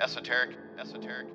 Esoteric, esoteric,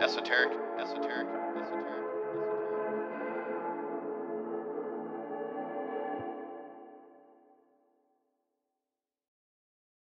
Esoteric, esoteric.